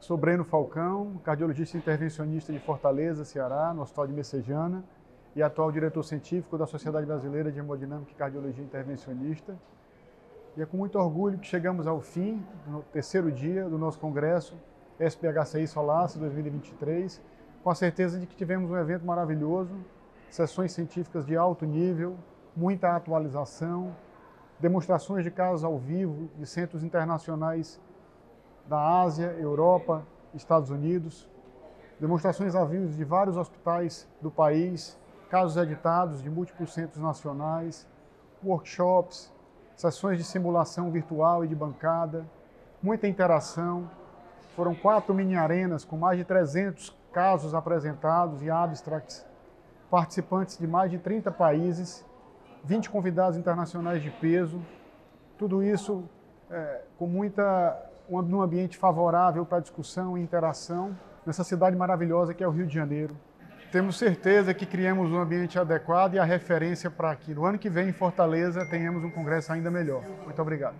Sou Breno Falcão, cardiologista intervencionista de Fortaleza, Ceará, no Hospital de Messejana e atual diretor científico da Sociedade Brasileira de Hemodinâmica e Cardiologia Intervencionista. E é com muito orgulho que chegamos ao fim, no terceiro dia do nosso congresso SPHCI Solace 2023, com a certeza de que tivemos um evento maravilhoso, sessões científicas de alto nível, muita atualização, demonstrações de casos ao vivo de centros internacionais da Ásia, Europa, Estados Unidos, demonstrações vivo de vários hospitais do país, casos editados de múltiplos centros nacionais, workshops, sessões de simulação virtual e de bancada, muita interação. Foram quatro mini-arenas com mais de 300 casos apresentados e abstracts, participantes de mais de 30 países, 20 convidados internacionais de peso, tudo isso é, com muita num ambiente favorável para discussão e interação nessa cidade maravilhosa que é o Rio de Janeiro. Temos certeza que criamos um ambiente adequado e a referência para que no ano que vem em Fortaleza tenhamos um congresso ainda melhor. Muito obrigado.